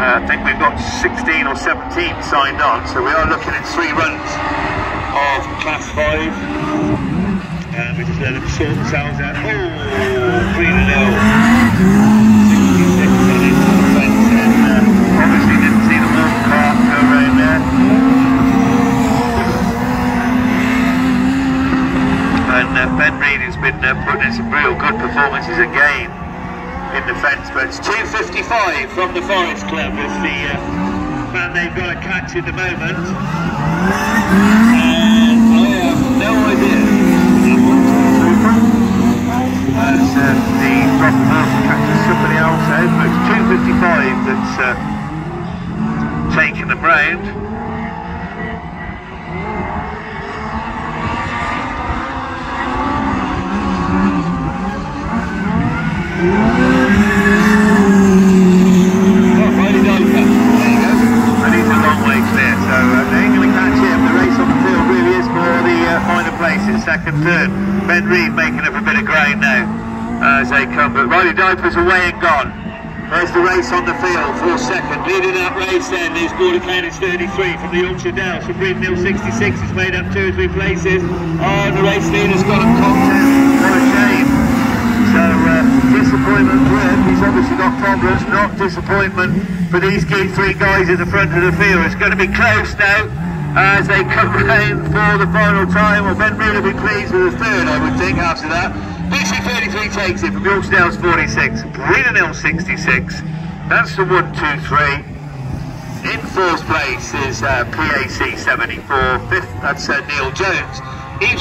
Uh, I think we've got 16 or 17 signed on, so we are looking at three runs of Class 5. And we just let them sort themselves out. Oh, 3 to 0. 66 on into the fence, and uh, obviously didn't see the walk cart go around there. And uh, Ben Reed has been uh, putting in some real good performances again in the fence, but it's 2.55 from the Forest Club as the uh, man they've got to catch at the moment. And I have no idea. As uh, the off catches somebody else out, but it's 2.55 that's uh, taking them round. Oh, Riley Dover. There you go. And he's a long way clear, so uh, they ain't going to catch him. The race on the field really is for the uh, minor places, second, third. Ben Reed making up a bit of ground now as they come, but Riley Diper's away and gone. There's the race on the field for second. Leading that race then is Border Cannons 33 from the Yorkshire Dales. From Bredon Hill 66 has made up two or three places. Oh, the race leader's got a cocktail. What a shame. So uh, disappointment for him. He's obviously got problems. Not disappointment for these key three guys at the front of the field. It's going to be close now as they come round for the final time. Well, Ben Reed will be pleased with the third, I would think, after that. BC 33 takes it from Yorkshire Dales 46, Bredon Hill 66. That's the 1, 2, 3. In fourth place is uh, PAC 74. Fifth, that's uh, Neil Jones.